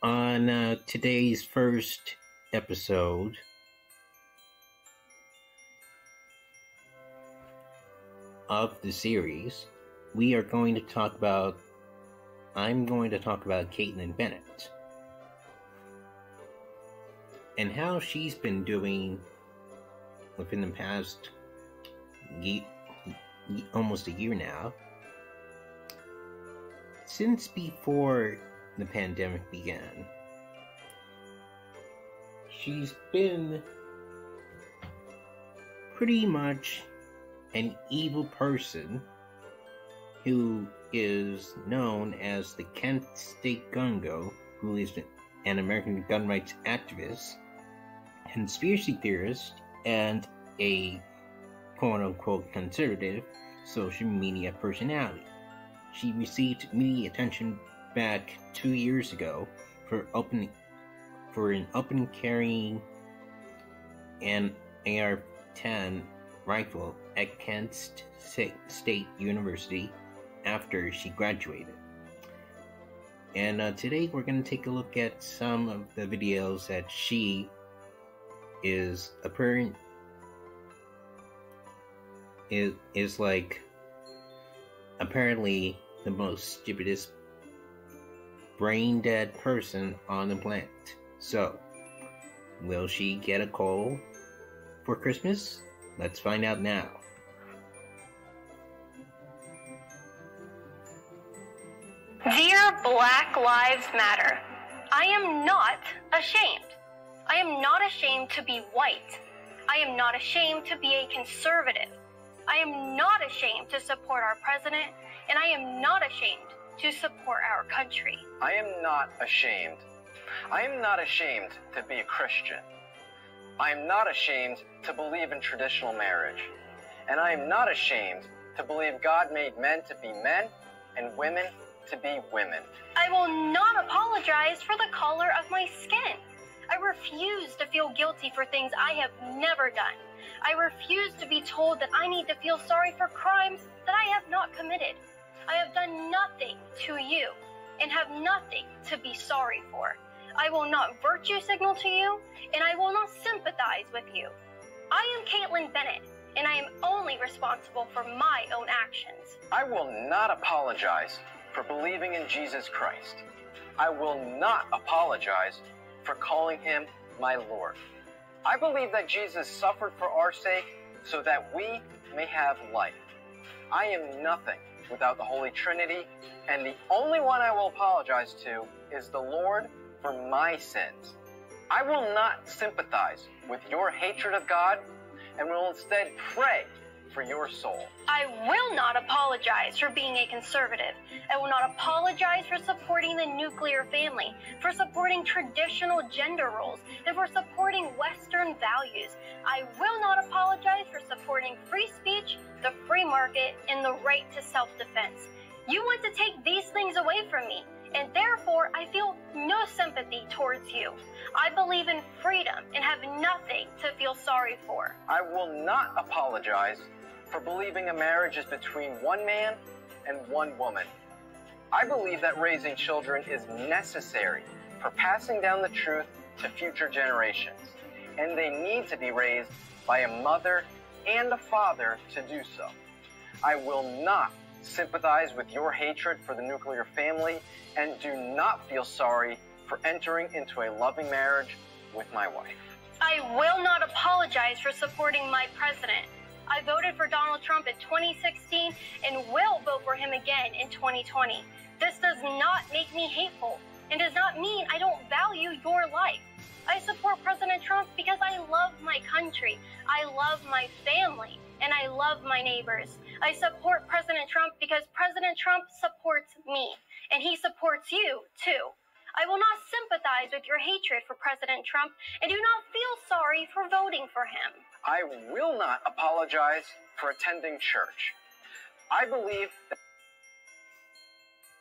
On uh, today's first episode, of the series, we are going to talk about. I'm going to talk about Kaitlin Bennett and how she's been doing within the past ye- almost a year now. Since before the pandemic began, she's been pretty much an evil person who is known as the Kent State Gun Girl, who is an American gun rights activist, conspiracy theorist, and a quote unquote conservative social media personality. She received media attention back two years ago for opening for an open carrying an AR-10 rifle at Kent State University after she graduated. And uh, today we're going to take a look at some of the videos that she is apparent is is like apparently the most stupidest brain dead person on the planet. So, will she get a coal for Christmas? Let's find out now. Dear Black Lives Matter, I am not ashamed. I am not ashamed to be white. I am not ashamed to be a conservative. I am not ashamed to support our president, and I am not ashamed to support our country. I am not ashamed. I am not ashamed to be a Christian. I am not ashamed to believe in traditional marriage. And I am not ashamed to believe God made men to be men and women to be women. I will not apologize for the color of my skin. I refuse to feel guilty for things I have never done. I refuse to be told that I need to feel sorry for crimes that I have not committed. I have done nothing to you and have nothing to be sorry for. I will not virtue signal to you, and I will not sympathize with you. I am Kaitlin Bennett, and I am only responsible for my own actions. I will not apologize for believing in Jesus Christ. I will not apologize for calling him my Lord. I believe that Jesus suffered for our sake so that we may have life. I am nothing without the Holy Trinity, and the only one I will apologize to is the Lord for my sins. I will not sympathize with your hatred of God and will instead pray for your soul. I will not apologize for being a conservative. I will not apologize for supporting the nuclear family, for supporting traditional gender roles, and for supporting Western values. I will not apologize for supporting free speech, the free market, and the right to self defense. You want to take these things away from me, and therefore I feel no sympathy towards you. I believe in freedom and have nothing to feel sorry for. I will not apologize for believing a marriage is between one man and one woman. I believe that raising children is necessary for passing down the truth to future generations, and they need to be raised by a mother and a father to do so. I will not sympathize with your hatred for the nuclear family and do not feel sorry for entering into a loving marriage with my wife. I will not apologize for supporting my president. I voted for Donald Trump in 2016 and will vote for him again in 2020. This does not make me hateful and does not mean I don't value your life. I support President Trump because I love my country, I love my family, and I love my neighbors. I support President Trump because President Trump supports me, and he supports you too. I will not sympathize with your hatred for President Trump and do not feel sorry for voting for him. I will not apologize for attending church. I believe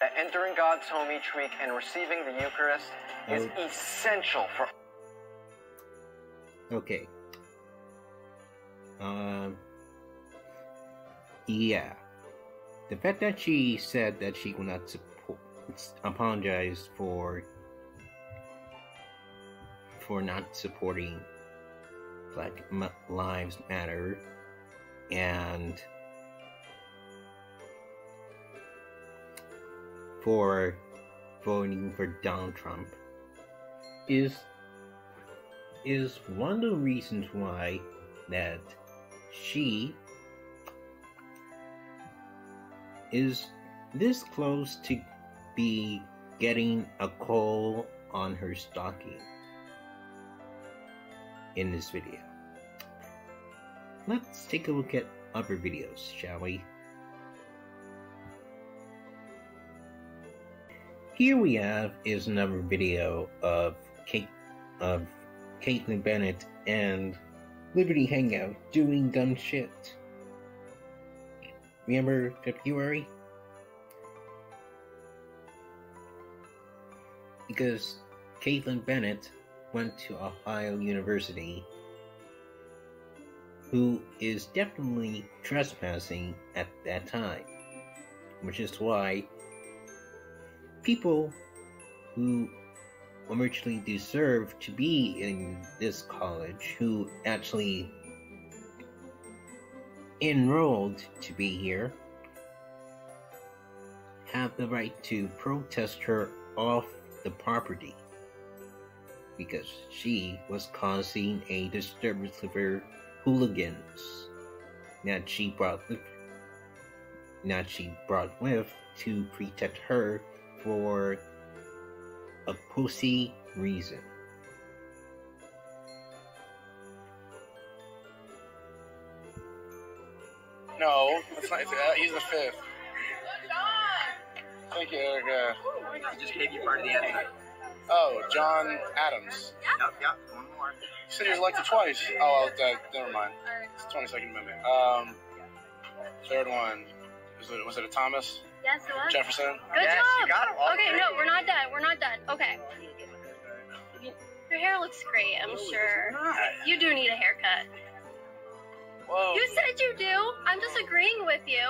that entering God's home each week and receiving the Eucharist is Oh. essential for Okay. Um. Yeah. The fact that she said that she will not support, apologize for for not supporting Black Lives Matter and for voting for Donald Trump is is one of the reasons why that she is this close to be getting a coal on her stocking in this video. Let's take a look at other videos, shall we? Here we have is another video of Kate of Kaitlin Bennett and Liberty Hangout doing dumb shit. Remember February? Because Kaitlin Bennett went to Ohio University, who is definitely trespassing at that time, which is why people who originally deserve to be in this college, who actually enrolled to be here, have the right to protest her off the property because she was causing a disturbance of her hooligans that she brought with that she brought with to protect her for a pussy reason. No, it's not. It's, uh, he's the fifth. Thank you, Erica. I just gave you part of the answer. Oh, John Adams. Yep, yep. One more. You said he was elected twice. Oh, well, uh, never mind. It's the 22nd Amendment. Um, third one. Was it, was it a Thomas Yes, it was. Jefferson? Good Yes, job. you got 'em all okay, three. no, we're not done. We're not done. Okay. Your hair looks great, I'm sure. You do need a haircut. Whoa. You said you do. I'm just agreeing with you.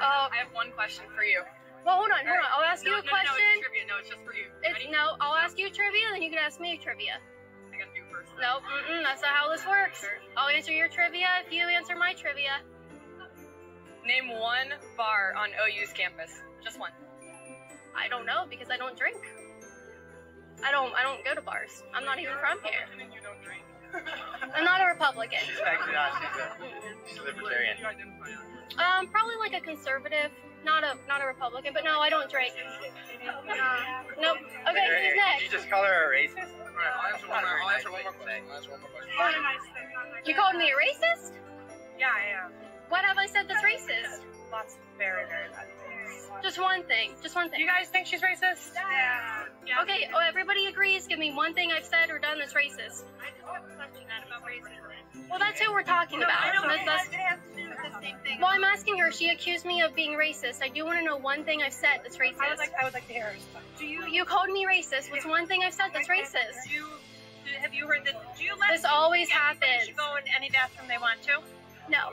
Uh, I have one question for you. Well, hold on, hold on. I'll ask no, you a no, No, question. it's trivia. No, it's just for you. It's, Ready? no, I'll ask you trivia, then you can ask me trivia. I gotta do first. No, mm-mm, that's not how this works. I'll answer your trivia if you answer my trivia. Name one bar on OU's campus. Just one. I don't know because I don't drink. I don't. I don't go to bars. I'm not even from here. You don't drink. I'm not a Republican. She's actually not. She's a, she's a libertarian. You identify as? Um, probably like a conservative, not a not a Republican. But no, I don't drink. Nope. Okay, who's Did you next? just call her a racist? I'll answer one I'll answer one more question. I'll answer one more question. You called me a racist? Yeah, I am. What have I said that's racist? Lots of very, very bad things. Just one thing. Just one thing. you guys think she's racist? Yeah. yeah. Okay. Oh, everybody agrees. Give me one thing I've said or done that's racist. I just have a question about racism. Well, that's who we're talking about. That's- that's- it to do with the same thing. well, I'm asking her. She accused me of being racist. I do want to know one thing I've said that's racist. I would like, I would like to hear her response. Do you, You called me racist. What's one thing I've said that's racist? Do you, do, have you heard that? Do you let This always happens. go in any bathroom they want to? No,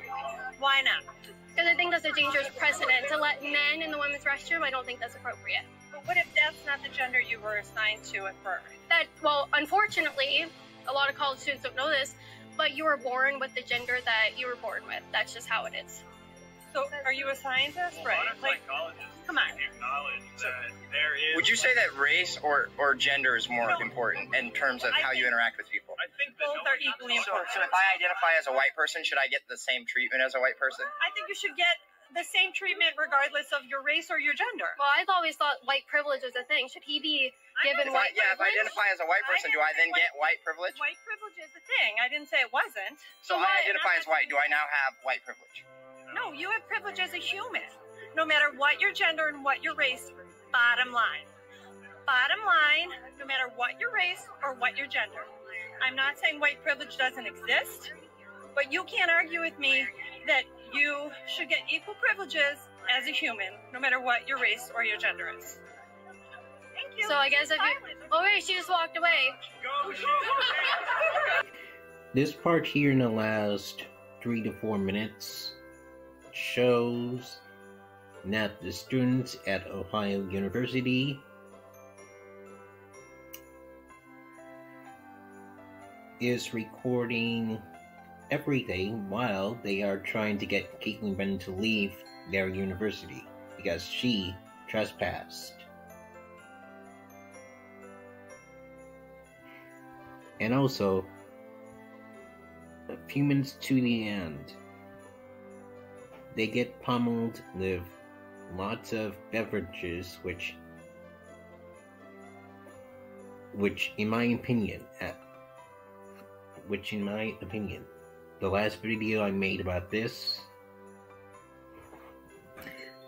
Why not? because I think that's a dangerous precedent to let men in the women's restroom. I don't think that's appropriate. But what if that's not the gender you were assigned to at birth? That well, unfortunately, a lot of college students don't know this, but you were born with the gender that you were born with. That's just how it is. So, are you a scientist? A lot of Like, psychologists come on. acknowledge that there is. Would you say that race or, or gender is more important in terms of how you interact with people? I think both no are one- equally So, important? so if I identify as a white person, should I get the same treatment as a white person? I think you should get the same treatment regardless of your race or your gender. Well, I've always thought white privilege was a thing. Should he be given I, white yeah, if I identify as a white person, do I then get white privilege? White privilege is a thing. I didn't say it wasn't. So why- I identify as white. Do I now have white privilege? No, you have privilege as a human, no matter what your gender and what your race. Bottom line. Bottom line, no matter what your race or what your gender. I'm not saying white privilege doesn't exist, but you can't argue with me that you should get equal privileges as a human, no matter what your race or your gender is. So I guess if you, oh wait, she just walked away. This part here in the last three to four minutes shows that the students at Ohio University is recording everything while they are trying to get Kaitlin Brennan to leave their university because she trespassed. And also, a few minutes to the end, they get pummeled with lots of beverages, which, which, in my opinion, uh, which, in my opinion, the last video I made about this,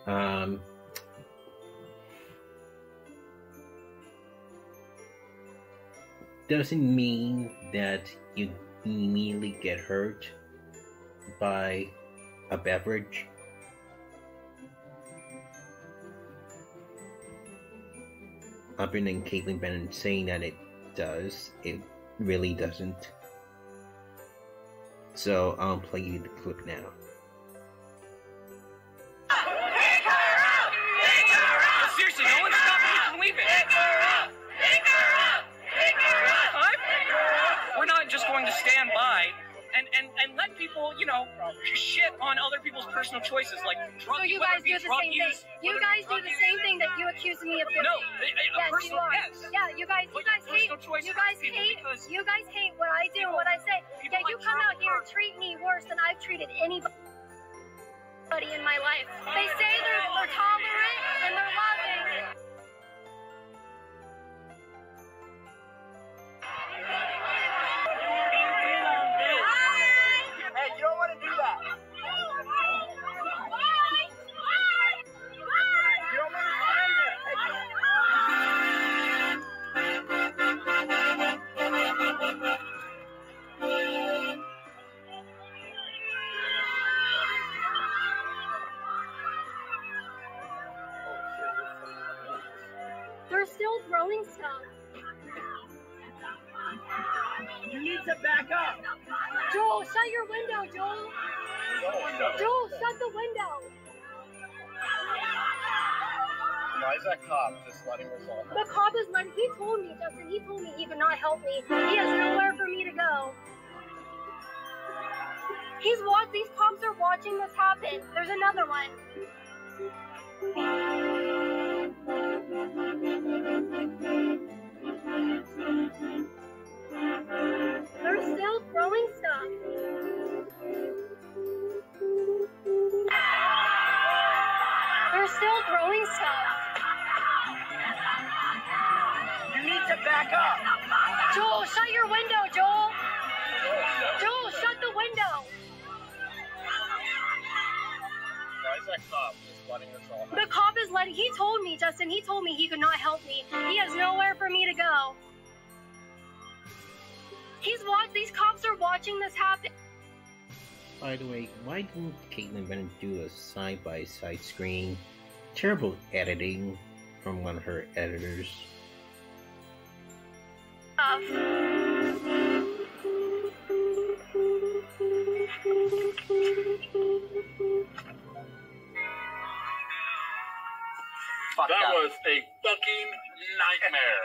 um, doesn't mean that you immediately get hurt by a beverage. Other than Kaitlin Brennan saying that it does, it really doesn't. So I'll play you the clip now. And, and, let people, you know, shit on other people's personal choices, like drug So you guys do the same thing. You guys do the use. same thing that you accuse me of doing. No, a, a Yes, personal you are. yes. Yeah, you guys, you guys hate, you guys people hate, you guys hate what I do and what I say. people Yeah, you like come out here and treat me worse than I've treated anybody in my life. They say they're, they're tolerant and they're is that cop just letting us all The cop is letting. He told me, Justin. He told me he could not help me. He has nowhere for me to go. He's watch. These cops are watching this happen. There's another one. They're still throwing stuff. They're still throwing stuff. Back up. Joel, shut your window, Joel. Joel, shut the window. Why is that cop just letting us all The cop is letting. He told me, Justin. He told me he could not help me. He has nowhere for me to go. He's watch. These cops are watching this happen. By the way, why didn't Kaitlin Brennan do a side by side screen? Terrible editing from one of her editors. Fuck That up. was a fucking nightmare.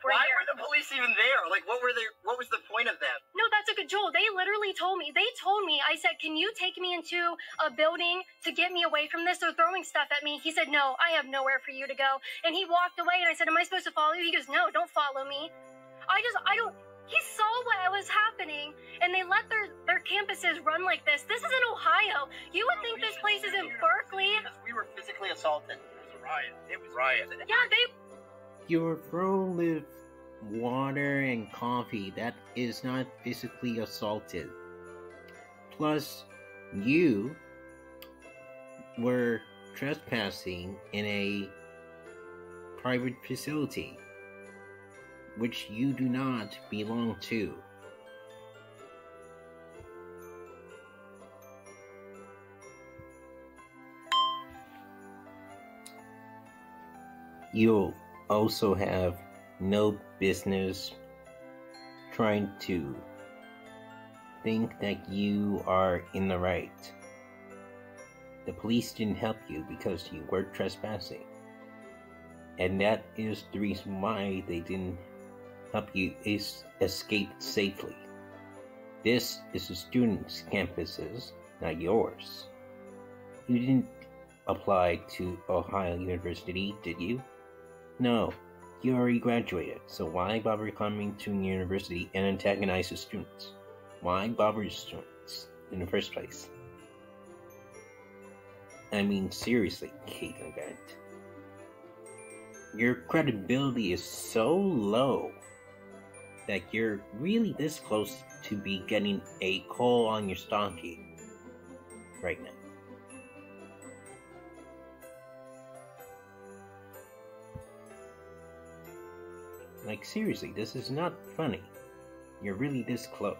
We're Why here. were the police even there? Like, what were they? What was the point of them? No, that's a good Joel. They literally told me. They told me. I said, "Can you take me into a building to get me away from this? They're throwing stuff at me." He said, "No, I have nowhere for you to go." And he walked away. And I said, "Am I supposed to follow you?" He goes, "No, don't follow me." I just, I don't. He saw what was happening, and they let their their campuses run like this. This is in Ohio. You would think this place is in Berkeley. Because we were physically assaulted. It was a riot. It was a Riot. Yeah, they You were thrown with water and coffee. That is not physically assaulted. Plus, you were trespassing in a private facility, which you do not belong to. You'll also have no business trying to think that you are in the right. The police didn't help you because you were trespassing. And that is the reason why they didn't help you es- escape safely. This is the students' campuses, not yours. You didn't apply to Ohio University, did you? No, you already graduated, so why bother coming to university and antagonize the students? Why bother the students in the first place? I mean, seriously, Kaitlin Bennett. Your credibility is so low that you're really this close to be getting a call on your stocking right now. Like, seriously, this is not funny. You're really this close.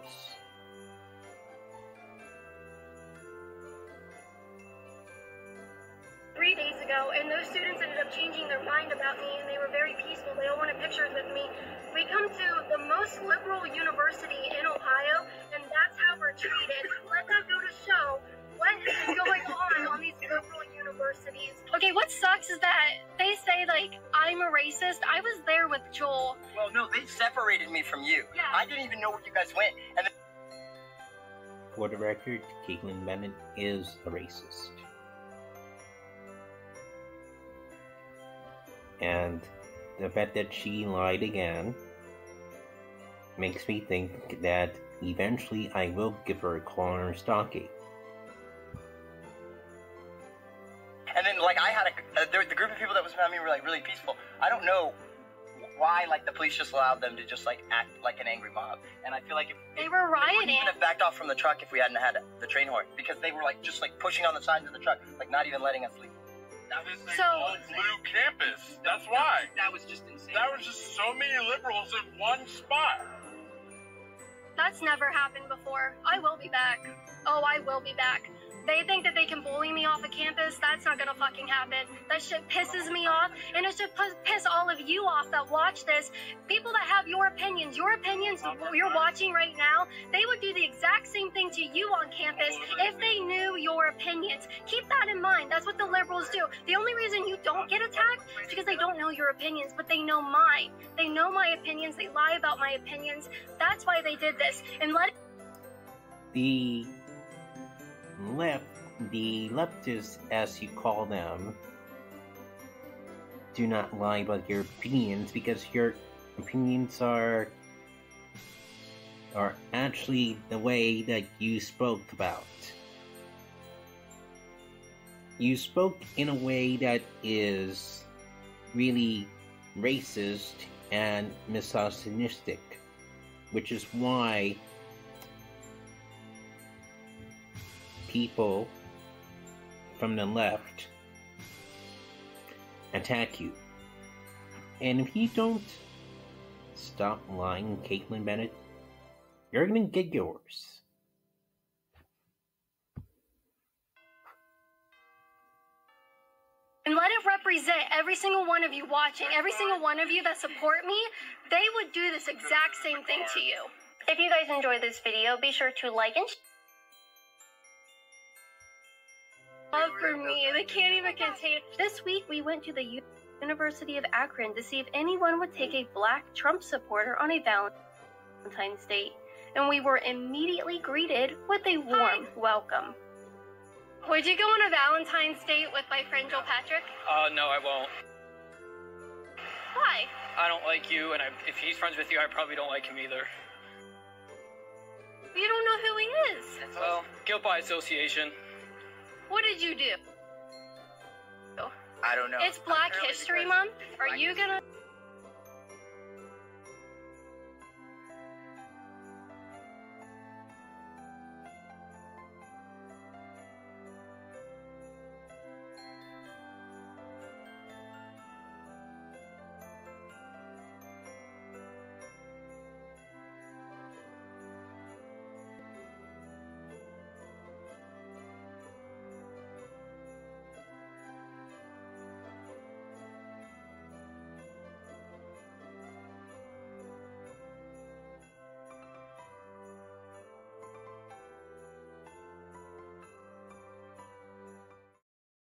Okay, what sucks is that they say like I'm a racist. I was there with Joel. Well, no, they separated me from you. Yeah. I didn't even know where you guys went. And then For the record, Kaitlin Bennett is a racist. And the fact that she lied again makes me think that eventually I will give her a call on her stocking. Around me were like really peaceful. I don't know why, like, the police just allowed them to just like act like an angry mob. And I feel like if They were they wouldn't even have backed off from the truck if we hadn't had the train horn because they were like just like pushing on the sides of the truck, like not even letting us leave. That was the So- all blue campus. That's why. That was just insane. That was just so many liberals in one spot. That's never happened before. I will be back. Oh, I will be back. They think that they can bully me off of campus. That's not gonna fucking happen. That shit pisses me off, and it should piss all of you off that watch this. People that have your opinions, your opinions, you're watching right now, they would do the exact same thing to you on campus if they knew your opinions. Keep that in mind. That's what the liberals do. The only reason you don't get attacked is because they don't know your opinions, but they know mine. They know my opinions. They lie about my opinions. That's why they did this. And let The left, the leftists, as you call them, do not lie about your opinions because your opinions are are actually the way that you spoke about. You spoke in a way that is really racist and misogynistic, which is why people from the left attack you. And if you don't stop lying, Kaitlin Bennett, you're gonna get yours. and let it represent every single one of you watching, every single one of you that support me, they would do this exact same thing to you. If you guys enjoyed this video, be sure to like and love for me. They can't even contain. This week we went to the University of Akron to see if anyone would take a black Trump supporter on a Valentine's date, and we were immediately greeted with a warm welcome. Would you go on a Valentine's date with my friend Joel Patrick? Uh, no, I won't. Why? I don't like you, and I, if he's friends with you, I probably don't like him either. You don't know who he is. Well, guilt by association. What did you do? I don't know. It's Black History Month. Are you gonna